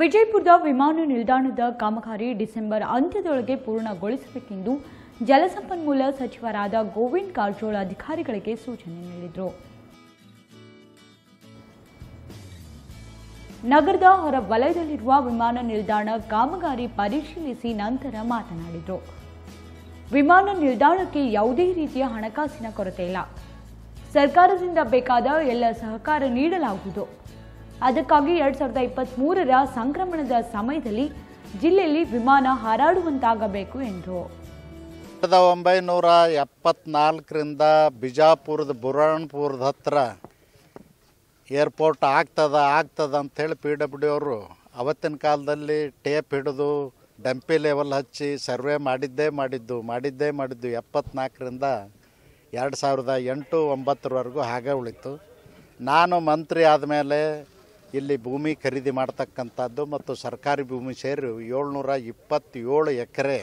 ವಿಜಯಪುರದ ವಿಮಾನ ನಿಲ್ದಾಣದ ಕಾಮಗಾರಿ ಡಿಸೆಂಬರ್ ಅಂತ್ಯದೊಳಗೆ ಪೂರ್ಣಗೊಳಿಸಬೇಕೆಂದು ಜಲಸಂಪನ್ಮೂಲ ಸಚಿವರಾದ ಗೋವಿಂದ್ ಕಾರಜೋಳ ಅಧಿಕಾರಿಗಳಿಗೆ ಸೂಚನೆ ನೀಡಿದರು. ನಗರದ ಹೊರ ವಲಯದಲ್ಲಿರುವ ವಿಮಾನ ನಿಲ್ದಾಣ ಕಾಮಗಾರಿ ಪರಿಶೀಲಿಸಿ ನಂತರ ಮಾತನಾಡಿದರು. ವಿಮಾನ ನಿಲ್ದಾಣಕ್ಕೆ ಯಾವುದೇ ರೀತಿಯ ಹಣಕಾಸಿನ ಕೊರತೆ ಇಲ್ಲ. ಸರ್ಕಾರದಿಂದ ಬೇಕಾದ ಎಲ್ಲ ಸಹಕಾರ ನೀಡಲಾಗುವುದು. ಅದಕ್ಕಾಗಿ ಎರಡ್ ಸಾವಿರದ ಇಪ್ಪತ್ತ್ ಮೂರರ ಸಂಕ್ರಮಣದ ಸಮಯದಲ್ಲಿ ಜಿಲ್ಲೆಯಲ್ಲಿ ವಿಮಾನ ಹಾರಾಡುವಂತಾಗಬೇಕು ಎಂದರು. ಸಾವಿರದ ಒಂಬೈನೂರ ಎಪ್ಪತ್ನಾಲ್ಕರಿಂದ ಬಿಜಾಪುರದ ಬುರಾಣ್ಪುರದ ಹತ್ರ ಏರ್ಪೋರ್ಟ್ ಆಗ್ತದ ಆಗ್ತದ ಅಂಥೇಳಿ ಪಿ ಡಬ್ಲ್ಯೂ ಡಿ ಅವರು ಅವತ್ತಿನ ಕಾಲದಲ್ಲಿ ಟೇಪ್ ಹಿಡಿದು ಡಂಪಿ ಲೆವೆಲ್ ಹಚ್ಚಿ ಸರ್ವೆ ಮಾಡಿದ್ದೇ ಮಾಡಿದ್ದು ಮಾಡಿದ್ದೇ ಮಾಡಿದ್ದು ಎಪ್ಪತ್ನಾಲ್ಕರಿಂದ ಎರಡು ಸಾವಿರದ ಎಂಟು ಒಂಬತ್ತರವರೆಗೂ ಹಾಗೆ ಉಳಿತು. ನಾನು ಮಂತ್ರಿ ಆದಮೇಲೆ ಇಲ್ಲಿ ಭೂಮಿ ಖರೀದಿ ಮಾಡ್ತಕ್ಕಂಥದ್ದು ಮತ್ತು ಸರ್ಕಾರಿ ಭೂಮಿ ಸೇರಿ ಏಳ್ನೂರ ಇಪ್ಪತ್ತೇಳು ಎಕರೆ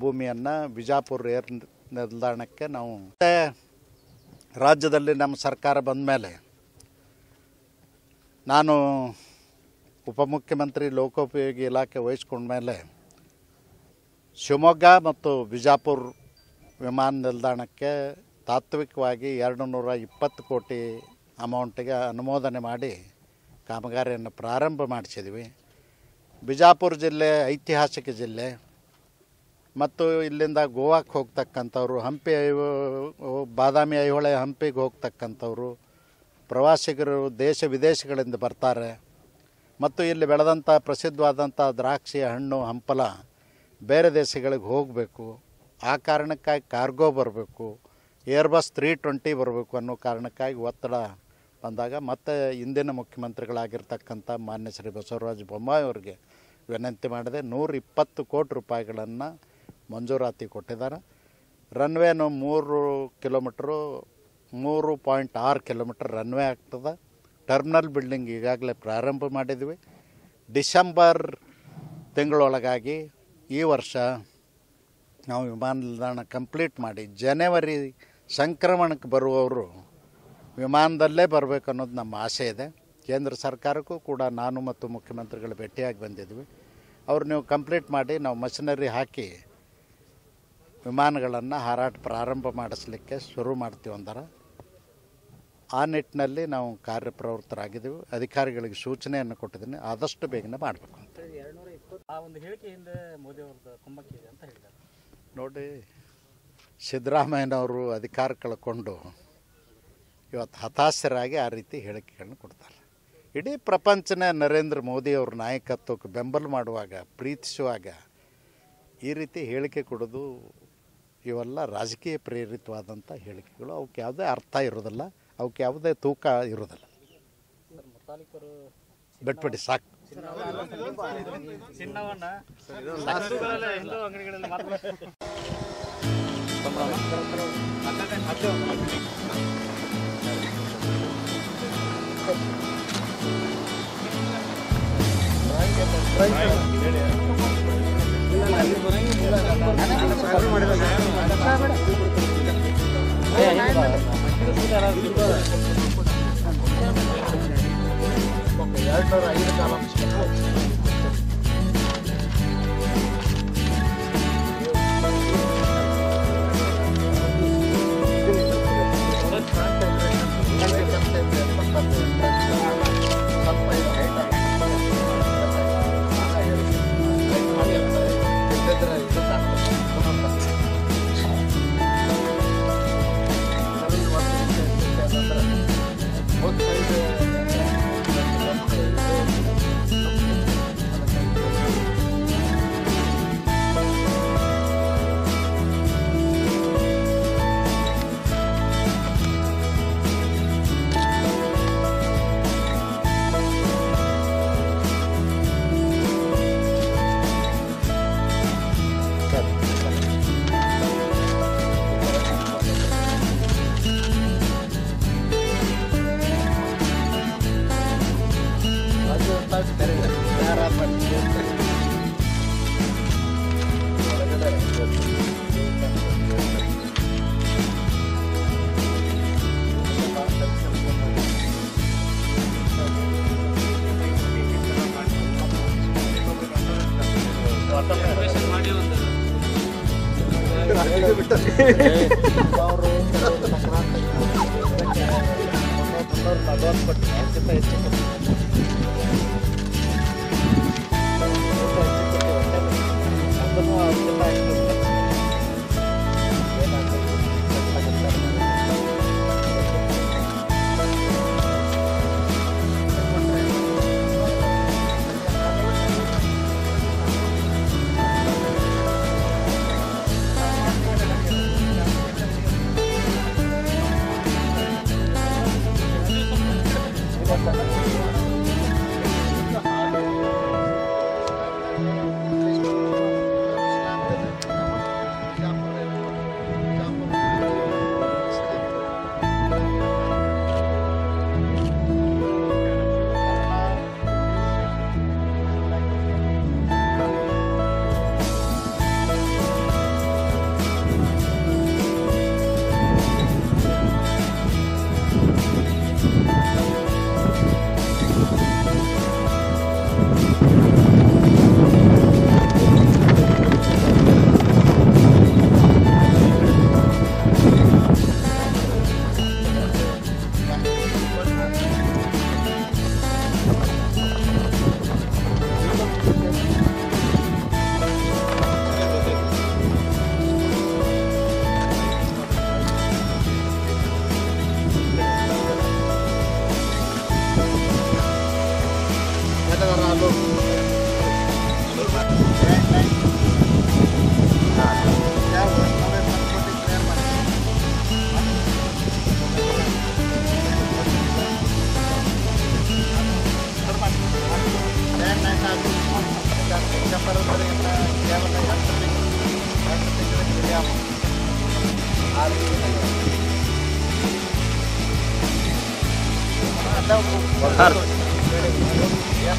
ಭೂಮಿಯನ್ನು ಬಿಜಾಪುರ ಏರ್ ನಿಲ್ದಾಣಕ್ಕೆ ನಾವು ರಾಜ್ಯದಲ್ಲಿ ನಮ್ಮ ಸರ್ಕಾರ ಬಂದ ಮೇಲೆ ನಾನು ಉಪಮುಖ್ಯಮಂತ್ರಿ ಲೋಕೋಪಯೋಗಿ ಇಲಾಖೆ ವಹಿಸ್ಕೊಂಡ್ಮೇಲೆ ಶಿವಮೊಗ್ಗ ಮತ್ತು ಬಿಜಾಪುರ ವಿಮಾನ ನಿಲ್ದಾಣಕ್ಕೆ ತಾತ್ವಿಕವಾಗಿ ಎರಡು ನೂರ ಇಪ್ಪತ್ತು ಕೋಟಿ ಅಮೌಂಟಿಗೆ ಅನುಮೋದನೆ ಮಾಡಿ ಕಾಮಗಾರಿಯನ್ನು ಪ್ರಾರಂಭ ಮಾಡಿಸಿದ್ವಿ. ಬಿಜಾಪುರ ಜಿಲ್ಲೆ, ಐತಿಹಾಸಿಕ ಜಿಲ್ಲೆ, ಮತ್ತು ಇಲ್ಲಿಂದ ಗೋವಾಕ್ಕೆ ಹೋಗ್ತಕ್ಕಂಥವ್ರು, ಹಂಪಿ ಬಾದಾಮಿ ಐಹೊಳೆ ಹಂಪಿಗೆ ಹೋಗ್ತಕ್ಕಂಥವ್ರು, ಪ್ರವಾಸಿಗರು ದೇಶ ವಿದೇಶಗಳಿಂದ ಬರ್ತಾರೆ. ಮತ್ತು ಇಲ್ಲಿ ಬೆಳೆದಂಥ ಪ್ರಸಿದ್ಧವಾದಂಥ ದ್ರಾಕ್ಷಿ ಹಣ್ಣು, ಹಂಪಲ ಬೇರೆ ದೇಶಗಳಿಗೆ ಹೋಗಬೇಕು. ಆ ಕಾರಣಕ್ಕಾಗಿ ಕಾರ್ಗೋ ಬರಬೇಕು. ಏರ್ಬಸ್ ತ್ರೀ ಟ್ವೆಂಟಿ ಬರಬೇಕು ಅನ್ನೋ ಕಾರಣಕ್ಕಾಗಿ ಒತ್ತಡ ಬಂದಾಗ ಮತ್ತೆ ಹಿಂದಿನ ಮುಖ್ಯಮಂತ್ರಿಗಳಾಗಿರ್ತಕ್ಕಂಥ ಮಾನ್ಯ ಶ್ರೀ ಬಸವರಾಜ ಬೊಮ್ಮಾಯಿ ಅವರಿಗೆ ವಿನಂತಿ ಮಾಡಿದೆ ನೂರ ಇಪ್ಪತ್ತು ಕೋಟಿ ರೂಪಾಯಿಗಳನ್ನು ಮಂಜೂರಾತಿ ಕೊಟ್ಟಿದ್ದಾರೆ. ರನ್ವೇನು ಮೂರು ಕಿಲೋಮೀಟ್ರು, ಮೂರು ಪಾಯಿಂಟ್ ಆರು ಕಿಲೋಮೀಟ್ರ್ ರನ್ವೇ ಆಗ್ತದೆ. ಟರ್ಮಿನಲ್ ಬಿಲ್ಡಿಂಗ್ ಈಗಾಗಲೇ ಪ್ರಾರಂಭ ಮಾಡಿದ್ವಿ. ಡಿಸೆಂಬರ್ ತಿಂಗಳೊಳಗಾಗಿ ಈ ವರ್ಷ ನಾವು ವಿಮಾನ ನಿಲ್ದಾಣ ಕಂಪ್ಲೀಟ್ ಮಾಡಿ, ಜನವರಿ ಸಂಕ್ರಮಣಕ್ಕೆ ಬರುವವರು ವಿಮಾನದಲ್ಲೇ ಬರಬೇಕು ಅನ್ನೋದು ನಮ್ಮ ಆಸೆ ಇದೆ. ಕೇಂದ್ರ ಸರ್ಕಾರಕ್ಕೂ ಕೂಡ ನಾನು ಮತ್ತು ಮುಖ್ಯಮಂತ್ರಿಗಳು ಭೇಟಿಯಾಗಿ ಬಂದಿದ್ವಿ. ಅವ್ರು ನೀವು ಕಂಪ್ಲೀಟ್ ಮಾಡಿ ನಾವು ಮಷಿನರಿ ಹಾಕಿ ವಿಮಾನಗಳನ್ನು ಹಾರಾಟ ಪ್ರಾರಂಭ ಮಾಡಿಸ್ಲಿಕ್ಕೆ ಶುರು ಮಾಡ್ತೀವಿ ಅಂದರೆ ಆ ನಿಟ್ಟಿನಲ್ಲಿ ನಾವು ಕಾರ್ಯಪ್ರವೃತ್ತರಾಗಿದ್ದೀವಿ. ಅಧಿಕಾರಿಗಳಿಗೆ ಸೂಚನೆಯನ್ನು ಕೊಟ್ಟಿದ್ದೀನಿ. ಆದಷ್ಟು ಬೇಗನೆ ಮಾಡಬೇಕು ಅಂತ. ನೋಡಿ ಸಿದ್ದರಾಮಯ್ಯನವರು ಅಧಿಕಾರ ಕಳ್ಕೊಂಡು ಇವತ್ತು ಹತಾಶರಾಗಿ ಆ ರೀತಿ ಹೇಳಿಕೆಯನ್ನು ಕೊಡ್ತಾರೆ. ಇಡೀ ಪ್ರಪಂಚನೇ ನರೇಂದ್ರ ಮೋದಿ ಅವ್ರ ನಾಯಕತ್ವಕ್ಕೆ ಬೆಂಬಲ ಮಾಡುವಾಗ, ಪ್ರೀತಿಸುವಾಗ ಈ ರೀತಿ ಹೇಳಿಕೆ ಕೊಡೋದು ಇವೆಲ್ಲ ರಾಜಕೀಯ ಪ್ರೇರಿತವಾದಂಥ ಹೇಳಿಕೆಗಳು. ಅವಕ್ಕೆ ಯಾವುದೇ ಅರ್ಥ ಇರೋದಿಲ್ಲ, ಅವಕ್ಕೆ ಯಾವುದೇ ತೂಕ ಇರೋದಿಲ್ಲ. ಬಿಟ್ಬಿಡಿ, ಸಾಕು. ಎರಡು ಸಾವಿರ ಐದು ಕಾಲ harus beres harapan. ಅವರು ಸಂಕ್ರಾಂತಿ ನಲವತ್ತು ಕೊಟ್ಟು God, the back Bakar. Yeah.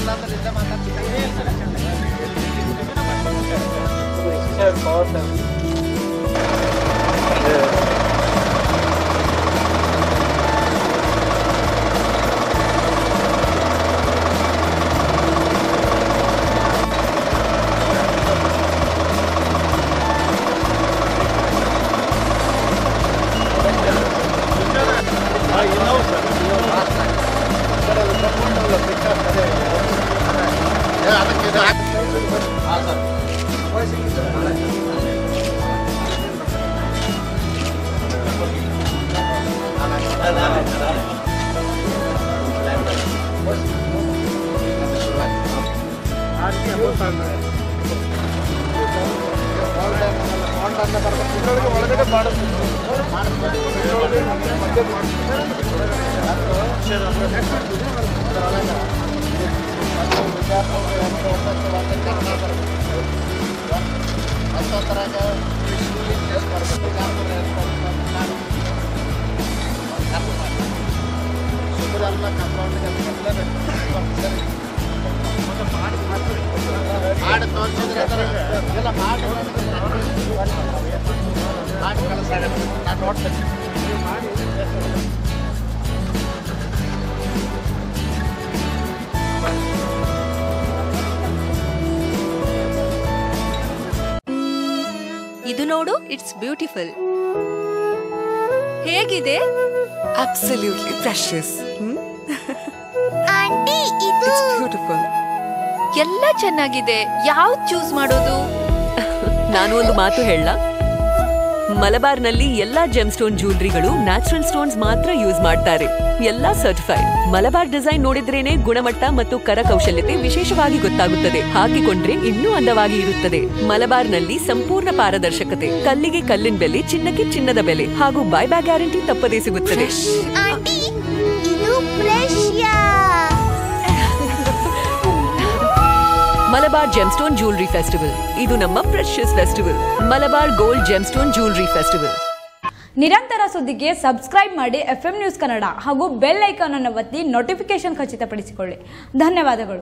ಚಾಯಲ್ಲ ಅಂದ್ರೆ ಇಲ್ಲೇ ಮಾತಾಡ್ತೀನಿ ಒಳಗಡೆ ಮಾಡಿ ತೋರಿಸಿದ್ರೆ ಎಲ್ಲ ಮಾಡಿ ಮಾಡಿ ಕಳಿಸ ನಾನು ನೋಡ್ತೇನೆ ಇದು ನೋಡು ಇಟ್ಸ್ ಬ್ಯೂಟಿಫುಲ್ ಹೇಗಿದೆ? Absolutely precious Hmm? ಆಂಟಿ ಇದು ಬ್ಯೂಟಿಫುಲ್. ಎಲ್ಲ ಚೆನ್ನಾಗಿದೆ. ಯಾವ್ದು ಚೂಸ್ ಮಾಡೋದು? ನಾನು ಒಂದು ಮಾತು ಹೇಳ. ಮಲಬಾರ್ನಲ್ಲಿ ಎಲ್ಲಾ ಜೆಮ್ ಸ್ಟೋನ್ ಜ್ಯೂಲ್ರಿಗಳು ನ್ಯಾಚುರಲ್ ಸ್ಟೋನ್ಸ್ ಮಾತ್ರ ಯೂಸ್ ಮಾಡ್ತಾರೆ. ಎಲ್ಲಾ ಸರ್ಟಿಫೈಡ್ ಮಲಬಾರ್ ಡಿಸೈನ್ ನೋಡಿದ್ರೇನೆ ಗುಣಮಟ್ಟ ಮತ್ತು ಕರಕೌಶಲ್ಯತೆ ವಿಶೇಷವಾಗಿ ಗೊತ್ತಾಗುತ್ತದೆ. ಹಾಕಿಕೊಂಡ್ರೆ ಇನ್ನೂ ಅಂದವಾಗಿ ಇರುತ್ತದೆ. ಮಲಬಾರ್ನಲ್ಲಿ ಸಂಪೂರ್ಣ ಪಾರದರ್ಶಕತೆ. ಕಲ್ಲಿಗೆ ಕಲ್ಲಿನ ಬೆಲೆ, ಚಿನ್ನಕ್ಕೆ ಚಿನ್ನದ ಬೆಲೆ ಹಾಗೂ ಬೈಬ್ಯಾಕ್ ಗ್ಯಾರಂಟಿ ತಪ್ಪದೇ ಸಿಗುತ್ತದೆ. ಮಲಬಾರ್ ಜೆಮ್ಸ್ಟೋನ್ ಜ್ಯೂಲ್ರಿ ಫೆಸ್ಟಿವಲ್ ಇದು ನಮ್ಮ precious festival Malabar gold gemstone jewellery festival ನಿರಂತರ ಸುದ್ದಿಗೆ ಸಬ್ಸ್ಕ್ರೈಬ್ ಮಾಡಿ ಎಫ್ ನ್ಯೂಸ್ ಕನ್ನಡ ಹಾಗೂ ಬೆಲ್ ಐಕಾನ್ ಅನ್ನು ಒತ್ತಿ ನೋಟಿಫಿಕೇಶನ್ ಖಚಿತಪಡಿಸಿಕೊಳ್ಳಿ. ಧನ್ಯವಾದಗಳು.